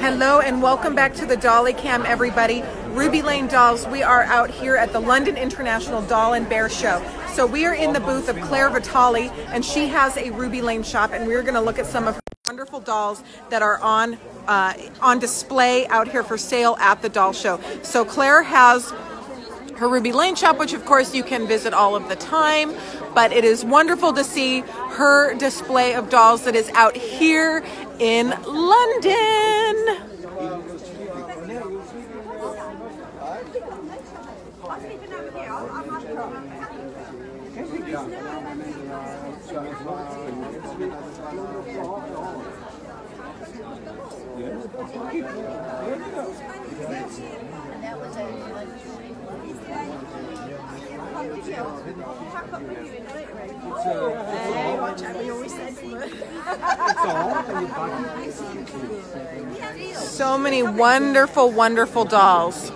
Hello and welcome back to the Dolly Cam, everybody. Ruby Lane Dolls, we are out here at the London International Doll and Bear Show. So we are in the booth of Claire Vitale, and she has a Ruby Lane shop, and we're going to look at some of her wonderful dolls that are on uh, on display out here for sale at the doll show. So Claire has her Ruby Lane shop, which of course you can visit all of the time. But it is wonderful to see her display of dolls that is out here in London. So many wonderful, wonderful dolls.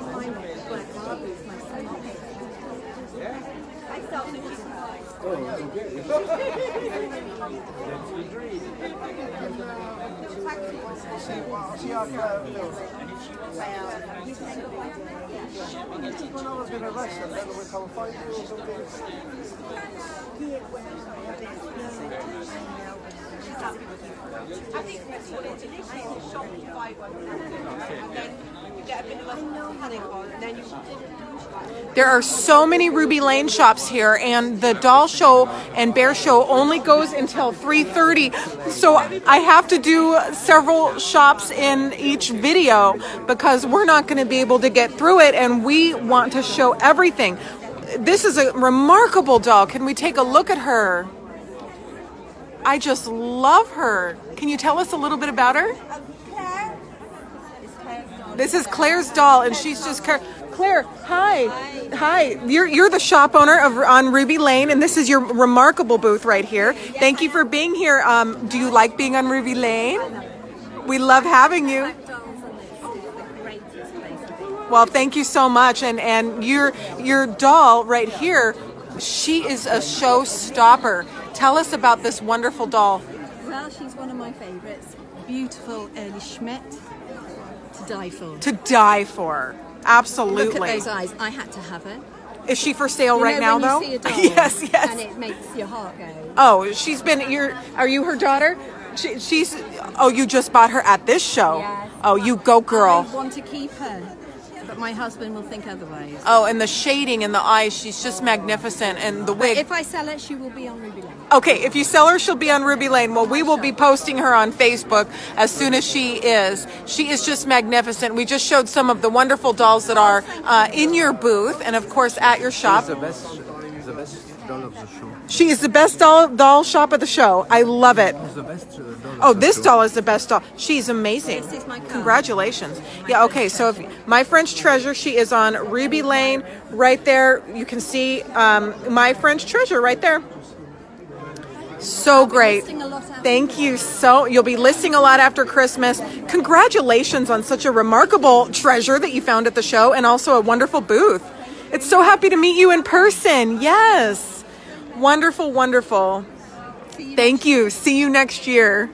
I was then we you. There are so many Ruby Lane shops here, and the doll show and bear show only goes until 3:30. So I have to do several shops in each video because we're not going to be able to get through it, and we want to show everything. This is a remarkable doll. Can we take a look at her? I just love her. Can you tell us a little bit about her? This is Claire's doll, and she's just Claire. Hi, hi. You're you're the shop owner of on Ruby Lane, and this is your remarkable booth right here. Thank you for being here. Um, do you like being on Ruby Lane? We love having you. Well, thank you so much, and and your your doll right here, she is a showstopper. Tell us about this wonderful doll. Well, she's one of my favourites. Beautiful Early Schmitt to die for. To die for. Absolutely. Look at those eyes. I had to have her. Is she for sale You right know now, though? see a doll yes, yes. And it makes your heart go. Oh, she's been. You're. Are you her daughter? She, she's. Oh, you just bought her at this show. Yes. Oh, you go, girl. I want to keep her, but my husband will think otherwise. Oh, and the shading in the eyes, she's just magnificent, and the wig. If I sell it, she will be on Ruby Lane. Okay, if you sell her, she'll be on Ruby Lane. Well, we will be posting her on Facebook as soon as she is. She is just magnificent. We just showed some of the wonderful dolls that are uh, in your booth, and of course at your shop. the best, the best doll of the show. She is the best doll doll shop of the show. I love it. It's the best uh, doll. Oh, the this show. doll is the best doll. She's amazing. This is my car. Congratulations. Yeah, okay, so if my French treasure, she is on Ruby Lane right there. You can see um, my French treasure right there. So great. listing a lot after Thank you so you'll be listing a lot after Christmas. Congratulations on such a remarkable treasure that you found at the show and also a wonderful booth. It's so happy to meet you in person. Yes. Wonderful, wonderful. Thank you. See you next year.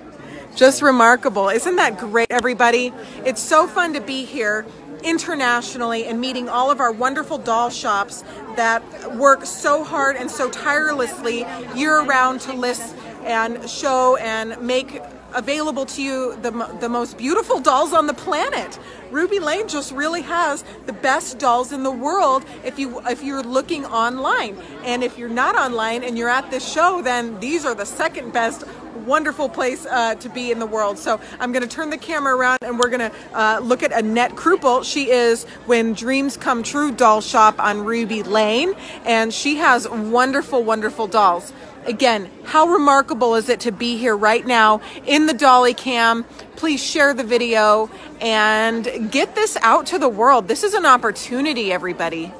Just remarkable. Isn't that great, everybody? It's so fun to be here internationally and meeting all of our wonderful doll shops that work so hard and so tirelessly year round to list and show and make available to you the, the most beautiful dolls on the planet. Ruby Lane just really has the best dolls in the world if you if you're looking online. And if you're not online and you're at this show, then these are the second best wonderful place uh, to be in the world. So I'm going to turn the camera around and we're going to uh, look at Annette Krupel. She is When Dreams Come True doll shop on Ruby Lane, and she has wonderful, wonderful dolls. Again, how remarkable is it to be here right now in the Dolly Cam? Please share the video and get this out to the world. This is an opportunity, everybody.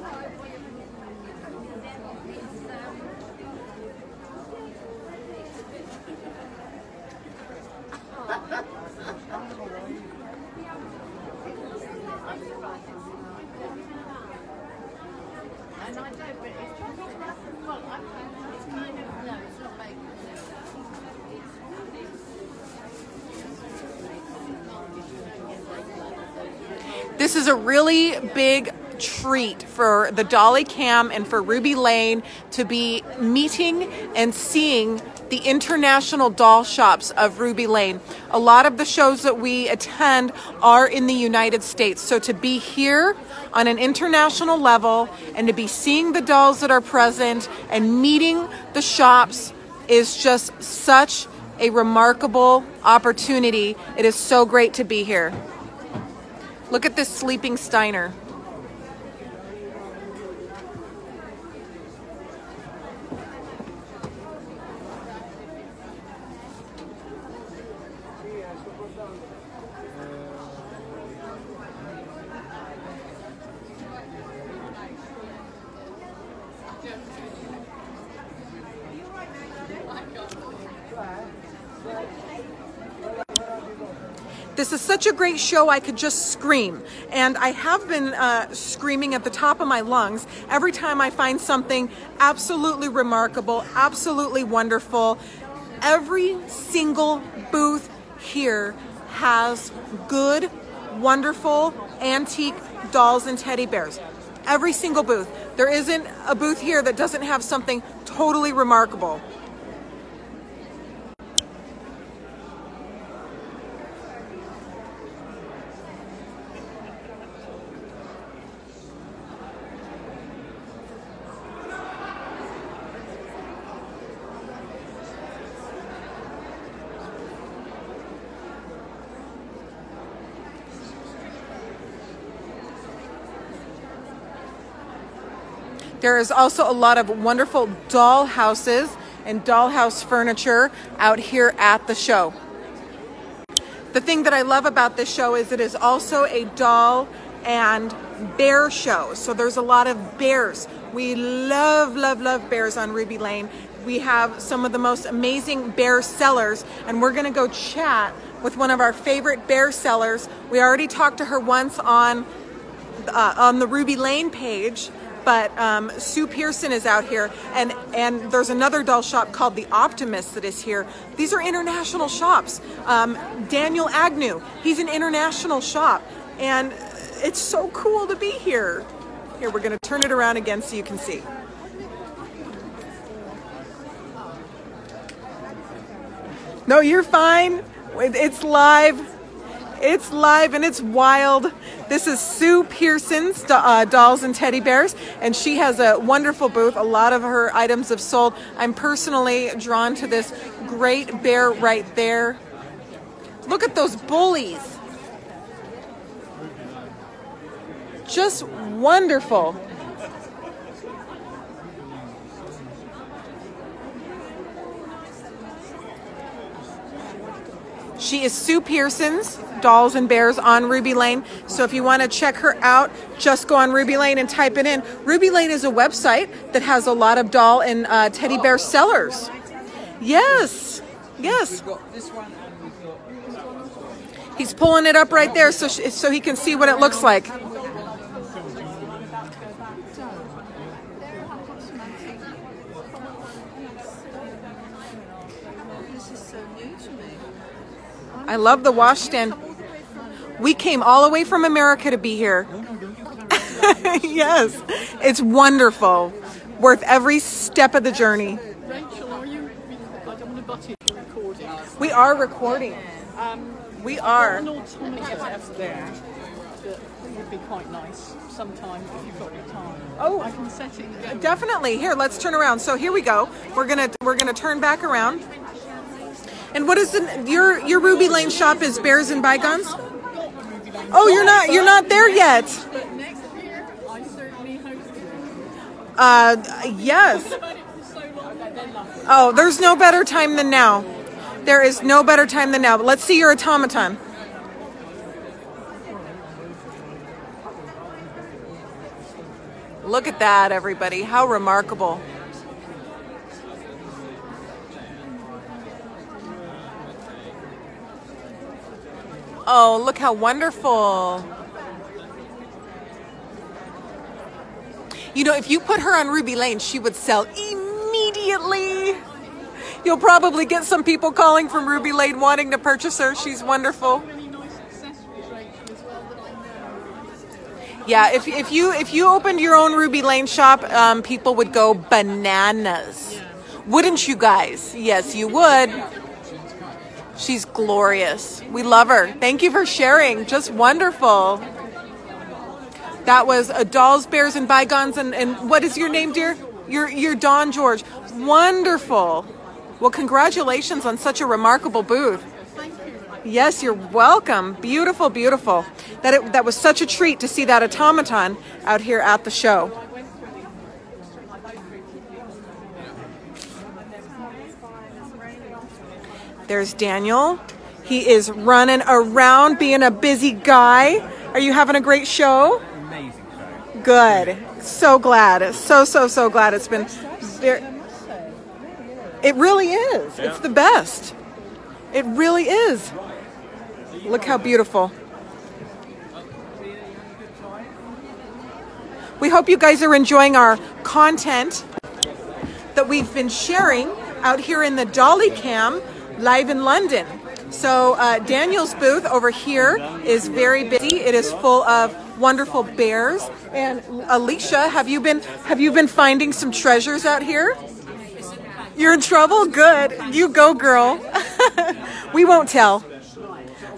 I'm not but it's just well, I'm This is a really big treat for the Dolly Cam and for Ruby Lane to be meeting and seeing the international doll shops of Ruby Lane. A lot of the shows that we attend are in the United States. So to be here on an international level and to be seeing the dolls that are present and meeting the shops is just such a remarkable opportunity. It is so great to be here. Look at this sleeping Steiner. This is such a great show, I could just scream. And I have been uh, screaming at the top of my lungs every time I find something absolutely remarkable, absolutely wonderful. Every single booth here has good, wonderful, antique dolls and teddy bears. Every single booth. There isn't a booth here that doesn't have something totally remarkable. There is also a lot of wonderful doll houses and dollhouse furniture out here at the show. The thing that I love about this show is it is also a doll and bear show. So there's a lot of bears. We love, love, love bears on Ruby Lane. We have some of the most amazing bear sellers, and we're gonna go chat with one of our favorite bear sellers. We already talked to her once on uh, on the Ruby Lane page, but um, Sue Pearson is out here, and and there's another doll shop called the Optimist that is here. These are international shops. Um, Daniel Agnew, he's an international shop, and it's so cool to be here. Here, we're going to turn it around again so you can see. No, you're fine. It's live. It's live and it's wild. This is Sue Pearson's uh, Dolls and Teddy Bears, and she has a wonderful booth. A lot of her items have sold. I'm personally drawn to this great bear right there. Look at those bullies. Just wonderful. She is Sue Pearson's Dolls and Bears on Ruby Lane. So if you want to check her out, just go on Ruby Lane and type it in. Ruby Lane is a website that has a lot of doll and uh, teddy bear sellers. Yes, yes. He's pulling it up right there so so he can see what it looks like. I love the washstand. We came all the way from America to be here. yes, it's wonderful. Worth every step of the journey. Rachel, are you? I don't want to butt into recording. We are recording. Um, We are. An alternative there that would be quite nice sometime if you've got the time. Oh. I can set it. Definitely. Here, let's turn around. So here we go. We're gonna we're gonna turn back around. And what is the your your Ruby Lane shop is Bears and Bygones? Oh, you're not you're not there yet. Uh, yes. Oh, there's no better time than now. There is no better time than now. But let's see your automaton. Look at that, everybody. How remarkable. Oh, look how wonderful. You know, if you put her on Ruby Lane, she would sell immediately. You'll probably get some people calling from Ruby Lane wanting to purchase her. She's wonderful. Yeah, if, if you if you opened your own Ruby Lane shop, um, people would go bananas. Wouldn't you guys? Yes, you would. She's glorious. We love her. Thank you for sharing. Just wonderful. That was a Dolls, Bears, and Bygones. And, and what is your name, dear? You're, you're Don George. Wonderful. Well, congratulations on such a remarkable booth. Yes, you're welcome. Beautiful, beautiful. That it, that was such a treat to see that automaton out here at the show. There's Daniel. He is running around being a busy guy. Are you having a great show? Amazing show. Good. So glad. So so so glad it's been It really is. It's the best. It really is. Look how beautiful. We hope you guys are enjoying our content that we've been sharing out here in the Dolly Cam live in London. So uh, Daniel's booth over here is very busy. It is full of wonderful bears. And Alicia, have you been have you been finding some treasures out here? You're in trouble? Good. You go, girl. we won't tell.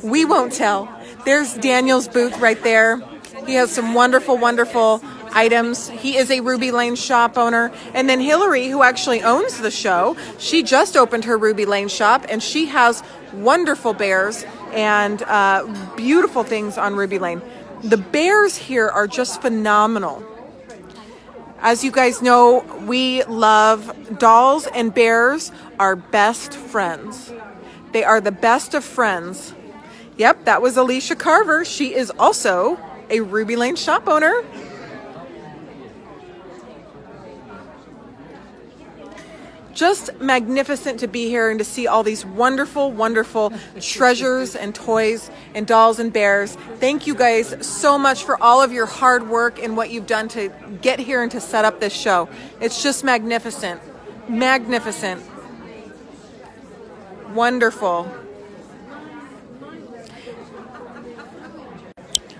We won't tell. There's Daniel's booth right there. He has some wonderful, wonderful items. He is a Ruby Lane shop owner. And then Hillary, who actually owns the show, she just opened her Ruby Lane shop and she has wonderful bears and uh, beautiful things on Ruby Lane. The bears here are just phenomenal. As you guys know, we love dolls and bears are best friends. They are the best of friends. Yep, that was Alicia Carver. She is also a Ruby Lane shop owner. Just magnificent to be here and to see all these wonderful, wonderful treasures and toys and dolls and bears. Thank you guys so much for all of your hard work and what you've done to get here and to set up this show. It's just magnificent. Magnificent. Wonderful.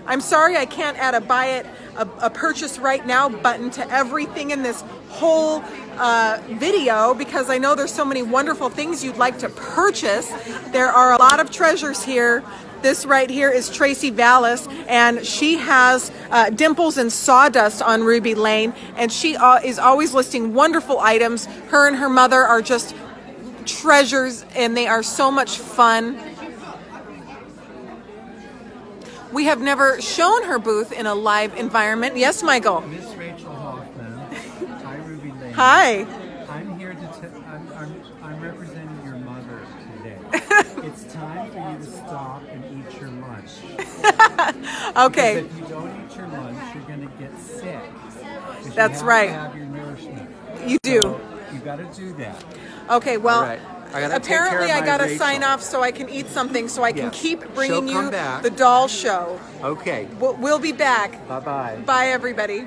I'm sorry I can't add a buy it, a, a purchase right now button to everything in this whole uh, video because I know there's so many wonderful things you'd like to purchase. There are a lot of treasures here. This right here is Tracy Vallis, and she has uh, Dimples and Sawdust on Ruby Lane, and she uh, is always listing wonderful items. Her and her mother are just treasures, and they are so much fun. We have never shown her booth in a live environment. Yes, Michael. Hi. I'm here to. T- I'm, I'm, I'm representing your mother today. it's time for you to stop and eat your lunch. Okay. Because if you don't eat your lunch, you're going to get sick. 'Cause you That's have right. To have your nourishment. You do. So you got to do that. Okay, well, All right. I gotta apparently I gotta Rachel. sign off so I can eat something so I can Yes. keep bringing you back. the doll show. Okay. We'll, we'll be back. Bye bye. Bye, everybody.